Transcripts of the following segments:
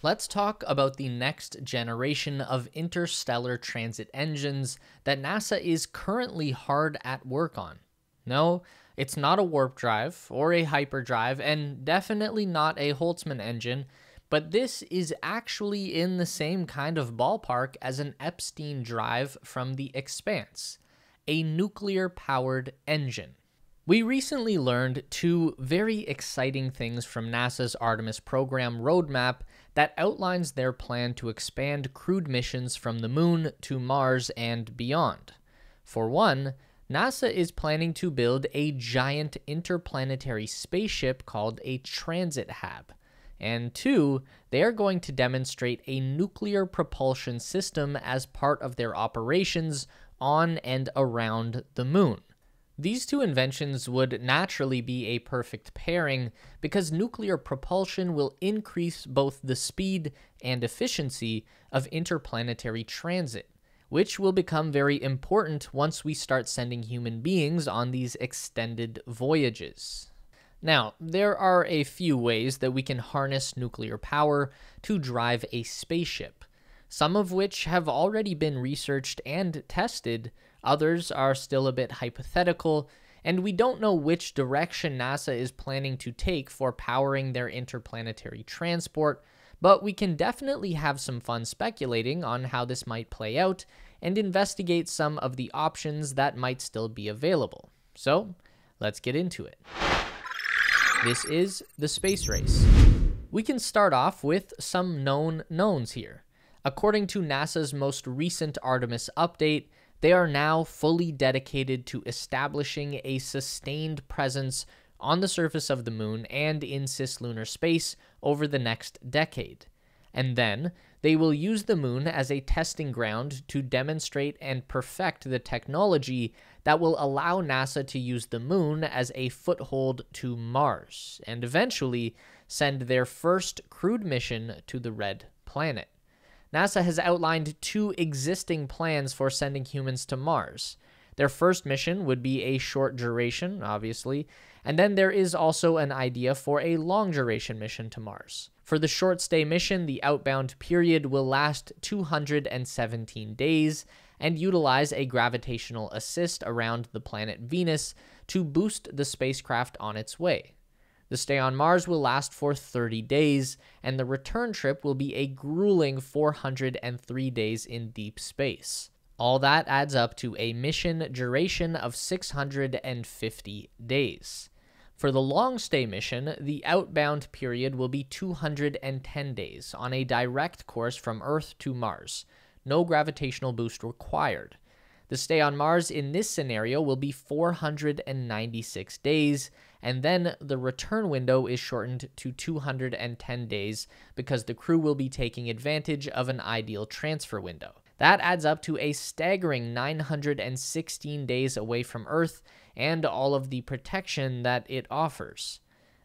Let's talk about the next generation of interstellar transit engines that NASA is currently hard at work on. No, it's not a warp drive or a hyperdrive, and definitely not a Holtzman engine, but this is actually in the same kind of ballpark as an Epstein drive from The Expanse, a nuclear powered engine. We recently learned two very exciting things from NASA's Artemis program roadmap that outlines their plan to expand crewed missions from the moon to Mars and beyond. For one, NASA is planning to build a giant interplanetary spaceship called a Transit Hab. And two, they are going to demonstrate a nuclear propulsion system as part of their operations on and around the moon. These two inventions would naturally be a perfect pairing because nuclear propulsion will increase both the speed and efficiency of interplanetary transit, which will become very important once we start sending human beings on these extended voyages. Now, there are a few ways that we can harness nuclear power to drive a spaceship, some of which have already been researched and tested Others are still a bit hypothetical, and we don't know which direction NASA is planning to take for powering their interplanetary transport, but we can definitely have some fun speculating on how this might play out and investigate some of the options that might still be available. So, let's get into it. This is the space race. We can start off with some known knowns here. According to NASA's most recent Artemis update, they are now fully dedicated to establishing a sustained presence on the surface of the moon and in cislunar space over the next decade. And then they will use the moon as a testing ground to demonstrate and perfect the technology that will allow NASA to use the moon as a foothold to Mars and eventually send their first crewed mission to the red planet. NASA has outlined two existing plans for sending humans to Mars. Their first mission would be a short duration, obviously, and then there is also an idea for a long duration mission to Mars. For the short stay mission, the outbound period will last 217 days and utilize a gravitational assist around the planet Venus to boost the spacecraft on its way. The stay on Mars will last for 30 days, and the return trip will be a grueling 403 days in deep space. All that adds up to a mission duration of 650 days. For the long stay mission, the outbound period will be 210 days on a direct course from Earth to Mars. No gravitational boost required. The stay on Mars in this scenario will be 496 days, and then the return window is shortened to 210 days because the crew will be taking advantage of an ideal transfer window. That adds up to a staggering 916 days away from Earth and all of the protection that it offers.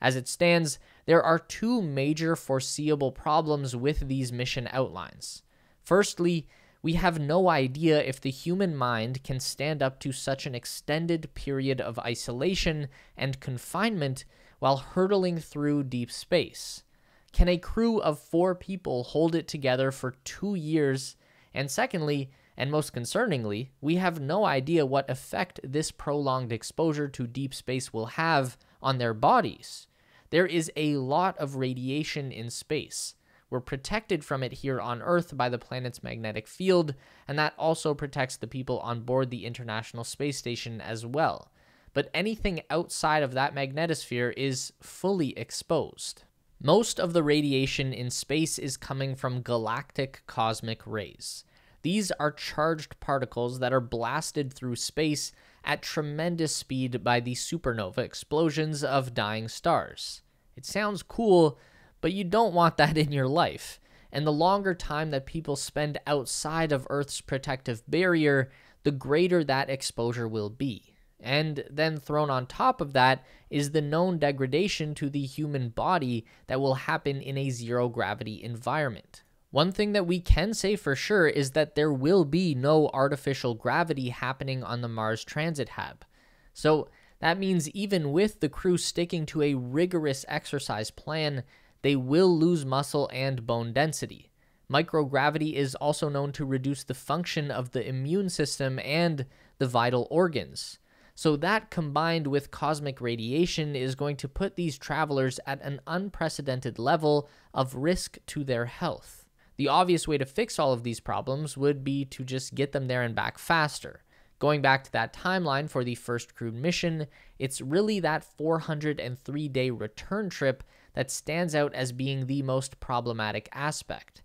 As it stands, there are two major foreseeable problems with these mission outlines. Firstly, we have no idea if the human mind can stand up to such an extended period of isolation and confinement while hurtling through deep space. Can a crew of four people hold it together for two years? And secondly, and most concerningly, we have no idea what effect this prolonged exposure to deep space will have on their bodies. There is a lot of radiation in space. We're protected from it here on Earth by the planet's magnetic field, and that also protects the people on board the International Space Station as well. But anything outside of that magnetosphere is fully exposed. Most of the radiation in space is coming from galactic cosmic rays. These are charged particles that are blasted through space at tremendous speed by the supernova explosions of dying stars. It sounds cool, but you don't want that in your life. And the longer time that people spend outside of Earth's protective barrier, the greater that exposure will be. And then thrown on top of that is the known degradation to the human body that will happen in a zero gravity environment. One thing that we can say for sure is that there will be no artificial gravity happening on the Mars Transit Hab. So that means even with the crew sticking to a rigorous exercise plan, they will lose muscle and bone density. Microgravity is also known to reduce the function of the immune system and the vital organs. So, that combined with cosmic radiation is going to put these travelers at an unprecedented level of risk to their health. The obvious way to fix all of these problems would be to just get them there and back faster. Going back to that timeline for the first crewed mission, it's really that 403 day return trip that stands out as being the most problematic aspect.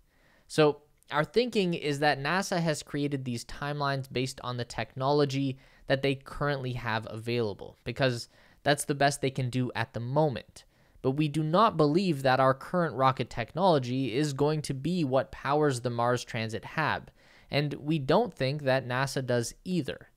So, our thinking is that NASA has created these timelines based on the technology that they currently have available, because that's the best they can do at the moment. But we do not believe that our current rocket technology is going to be what powers the Mars Transit HAB, and we don't think that NASA does either.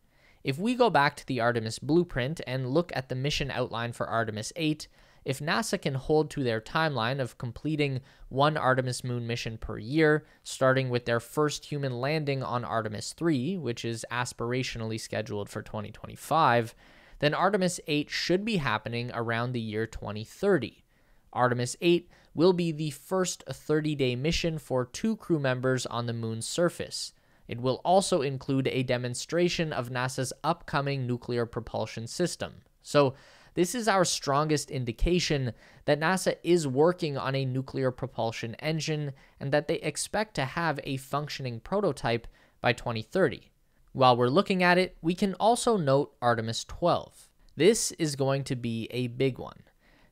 If we go back to the Artemis blueprint and look at the mission outline for Artemis 8, if NASA can hold to their timeline of completing one Artemis moon mission per year, starting with their first human landing on Artemis 3, which is aspirationally scheduled for 2025, then Artemis 8 should be happening around the year 2030. Artemis 8 will be the first 30 day mission for two crew members on the moon's surface. It will also include a demonstration of NASA's upcoming nuclear propulsion system. So, this is our strongest indication that NASA is working on a nuclear propulsion engine and that they expect to have a functioning prototype by 2030. While we're looking at it, we can also note Artemis 12. This is going to be a big one.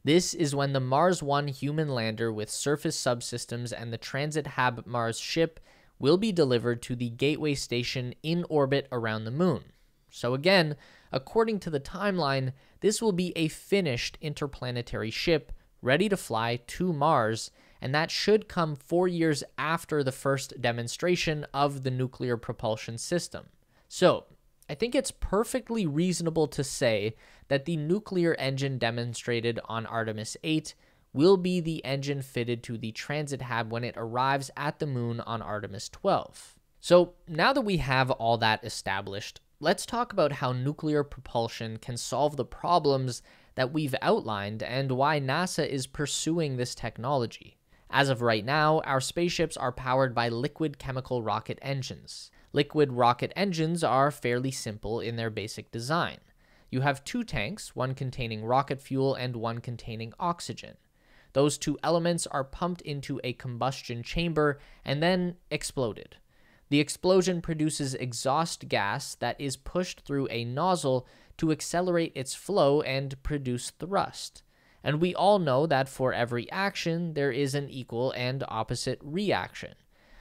This is when the Mars 1 human lander with surface subsystems and the Transit HAB Mars ship will be delivered to the Gateway Station in orbit around the moon. So, again, according to the timeline, this will be a finished interplanetary ship ready to fly to Mars, and that should come four years after the first demonstration of the nuclear propulsion system. So, I think it's perfectly reasonable to say that the nuclear engine demonstrated on Artemis 8 will be the engine fitted to the transit HAB when it arrives at the moon on Artemis 12. So, now that we have all that established, let's talk about how nuclear propulsion can solve the problems that we've outlined and why NASA is pursuing this technology. As of right now, our spaceships are powered by liquid chemical rocket engines. Liquid rocket engines are fairly simple in their basic design. You have two tanks, one containing rocket fuel and one containing oxygen. Those two elements are pumped into a combustion chamber and then exploded. The explosion produces exhaust gas that is pushed through a nozzle to accelerate its flow and produce thrust. And we all know that for every action, there is an equal and opposite reaction.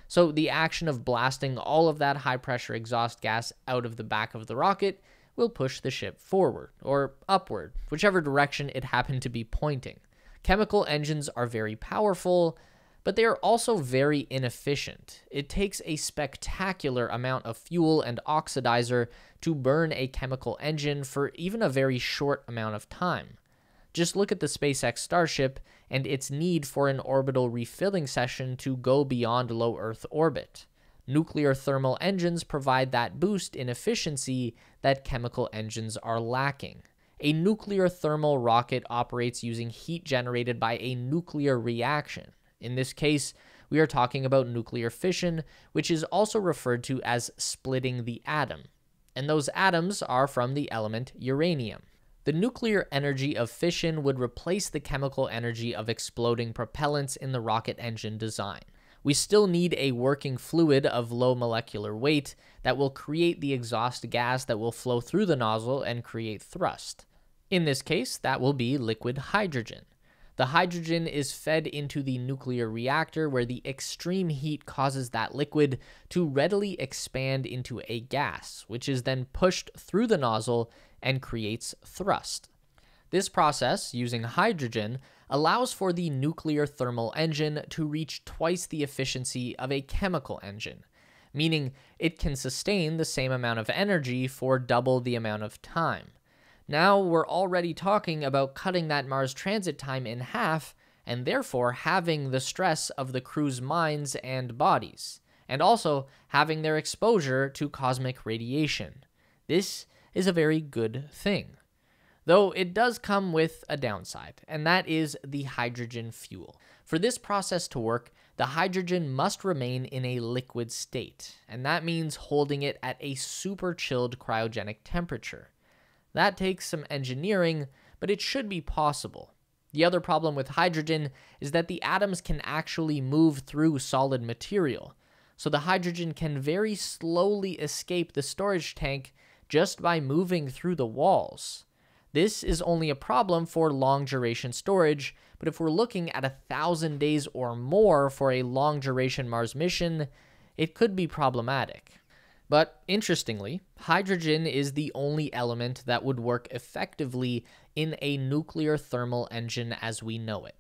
So the action of blasting all of that high pressure exhaust gas out of the back of the rocket will push the ship forward or upward, whichever direction it happened to be pointing. Chemical engines are very powerful, but they are also very inefficient. It takes a spectacular amount of fuel and oxidizer to burn a chemical engine for even a very short amount of time. Just look at the SpaceX Starship and its need for an orbital refilling session to go beyond low Earth orbit. Nuclear thermal engines provide that boost in efficiency that chemical engines are lacking. A nuclear thermal rocket operates using heat generated by a nuclear reaction. In this case, we are talking about nuclear fission, which is also referred to as splitting the atom. And those atoms are from the element uranium. The nuclear energy of fission would replace the chemical energy of exploding propellants in the rocket engine design. We still need a working fluid of low molecular weight that will create the exhaust gas that will flow through the nozzle and create thrust. In this case, that will be liquid hydrogen. The hydrogen is fed into the nuclear reactor where the extreme heat causes that liquid to readily expand into a gas, which is then pushed through the nozzle and creates thrust. This process, using hydrogen, allows for the nuclear thermal engine to reach twice the efficiency of a chemical engine, meaning it can sustain the same amount of energy for double the amount of time. Now we're already talking about cutting that Mars transit time in half and therefore having the stress of the crew's minds and bodies, and also having their exposure to cosmic radiation. This is a very good thing. Though it does come with a downside, and that is the hydrogen fuel. For this process to work, the hydrogen must remain in a liquid state, and that means holding it at a super chilled cryogenic temperature. That takes some engineering, but it should be possible. The other problem with hydrogen is that the atoms can actually move through solid material, so the hydrogen can very slowly escape the storage tank just by moving through the walls. This is only a problem for long duration storage, but if we're looking at a thousand days or more for a long duration Mars mission, it could be problematic. But interestingly, hydrogen is the only element that would work effectively in a nuclear thermal engine as we know it.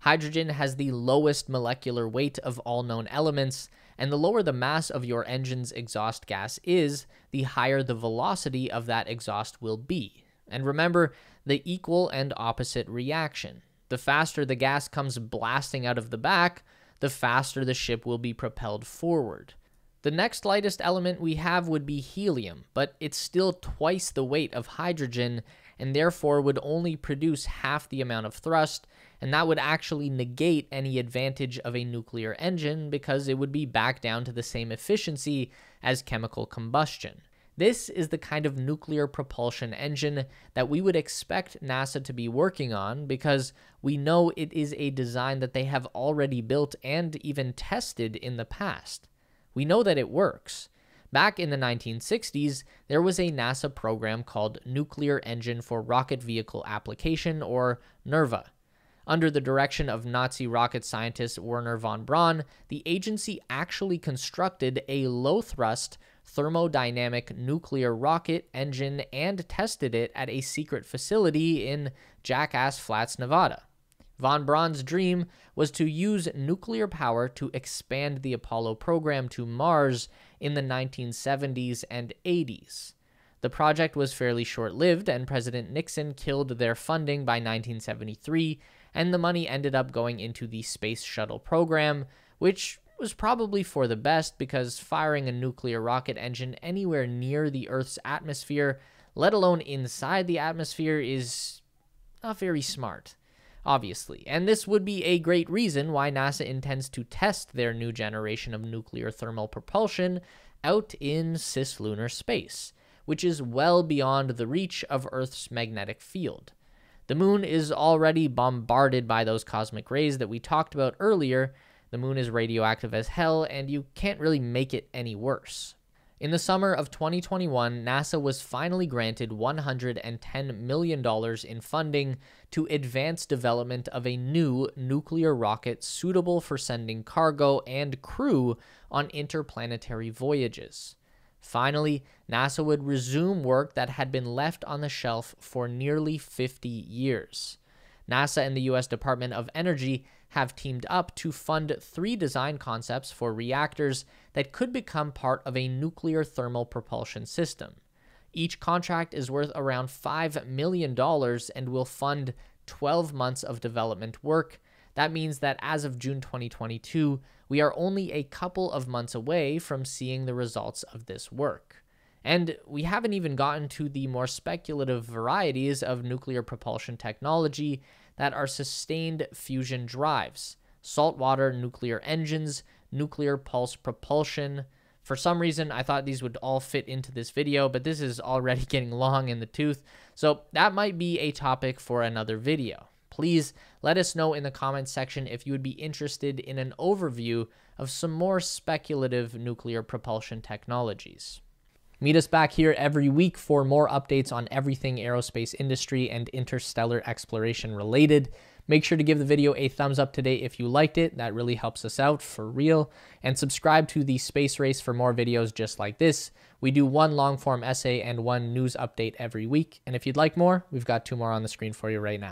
Hydrogen has the lowest molecular weight of all known elements, and the lower the mass of your engine's exhaust gas is, the higher the velocity of that exhaust will be. And remember the equal and opposite reaction. The faster the gas comes blasting out of the back, the faster the ship will be propelled forward. The next lightest element we have would be helium, but it's still twice the weight of hydrogen and therefore would only produce half the amount of thrust, and that would actually negate any advantage of a nuclear engine because it would be back down to the same efficiency as chemical combustion. This is the kind of nuclear propulsion engine that we would expect NASA to be working on because we know it is a design that they have already built and even tested in the past. We know that it works. Back in the 1960s, there was a NASA program called Nuclear Engine for Rocket Vehicle Application, or NERVA. Under the direction of Nazi rocket scientist Wernher von Braun, the agency actually constructed a low thrust thermodynamic nuclear rocket engine and tested it at a secret facility in Jackass Flats, Nevada. Von Braun's dream was to use nuclear power to expand the Apollo program to Mars in the 1970s and 80s. The project was fairly short lived, and President Nixon killed their funding by 1973, and the money ended up going into the Space Shuttle program, which was probably for the best because firing a nuclear rocket engine anywhere near the Earth's atmosphere, let alone inside the atmosphere, is not very smart obviously. And this would be a great reason why NASA intends to test their new generation of nuclear thermal propulsion out in cislunar space, which is well beyond the reach of Earth's magnetic field. The moon is already bombarded by those cosmic rays that we talked about earlier. The moon is radioactive as hell, and you can't really make it any worse. In the summer of 2021, NASA was finally granted $110 million in funding to advance development of a new nuclear rocket suitable for sending cargo and crew on interplanetary voyages. Finally, NASA would resume work that had been left on the shelf for nearly 50 years. NASA and the U.S. Department of Energy have teamed up to fund three design concepts for reactors that could become part of a nuclear thermal propulsion system. Each contract is worth around $5 million and will fund 12 months of development work. That means that as of June 2022, we are only a couple of months away from seeing the results of this work. And we haven't even gotten to the more speculative varieties of nuclear propulsion technology that are sustained fusion drives, saltwater nuclear engines, nuclear pulse propulsion. For some reason, I thought these would all fit into this video, but this is already getting long in the tooth, so that might be a topic for another video. Please let us know in the comments section if you would be interested in an overview of some more speculative nuclear propulsion technologies. Meet us back here every week for more updates on everything aerospace industry and interstellar exploration related. Make sure to give the video a thumbs up today if you liked it. That really helps us out for real. And subscribe to the Space Race for more videos just like this. We do one long form essay and one news update every week. And if you'd like more, we've got two more on the screen for you right now.